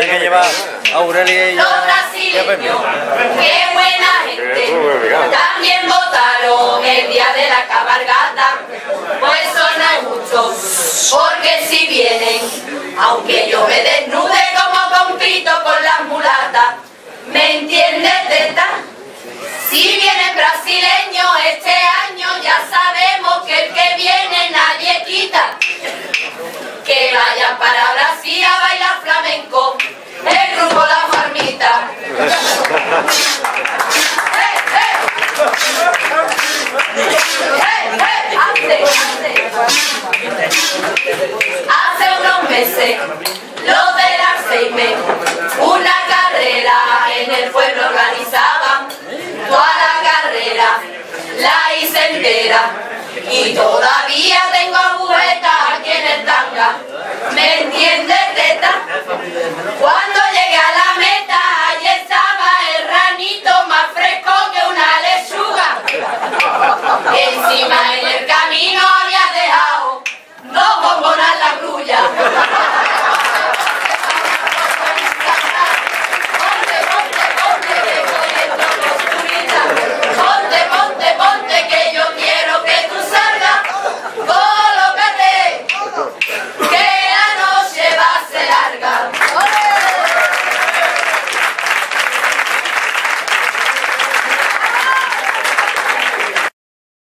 lleva Aurelia y Los ya, ya brasileños, permiso. qué buena meses, los de las seis meses, una carrera en el pueblo organizaban, toda la carrera la hice entera y todavía tengo agujetas aquí en el tanga. ¿Me entiendes, teta?